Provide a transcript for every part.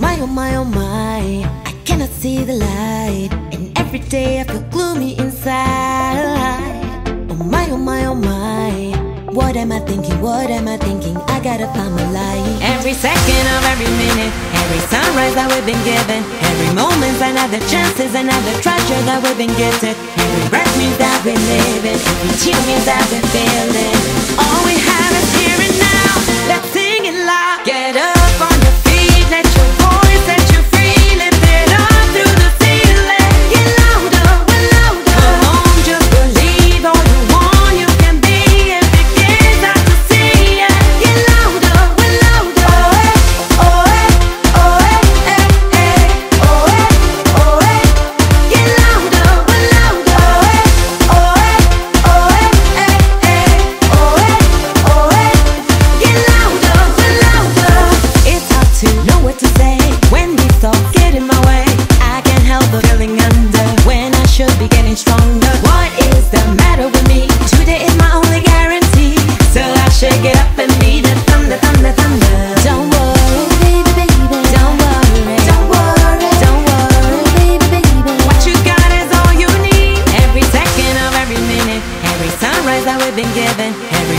my, oh my, oh my, I cannot see the light. And every day I feel gloomy inside. Oh my, oh my, oh my, what am I thinking? What am I thinking? I gotta find my light. Every second of every minute, every sunrise that we've been given, every moment's another chance is another treasure that we've been gifted. Every breath means that we're living, every tear means that we're feeling.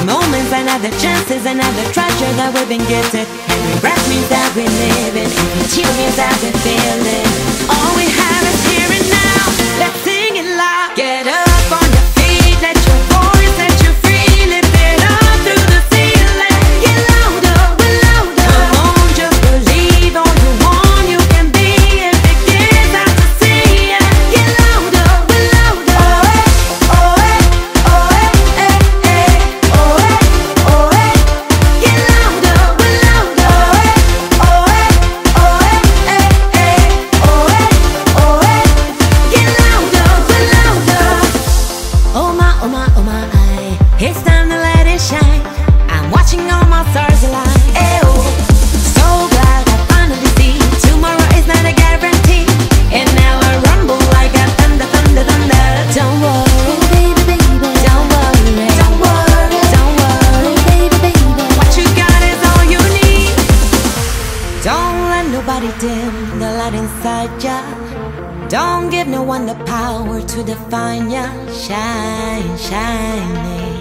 moments, another chances, another treasure that we've been gifted. Every breath means that we live living, every tear means that we feel. ya. Don't give no one the power to define ya. Shine, shine.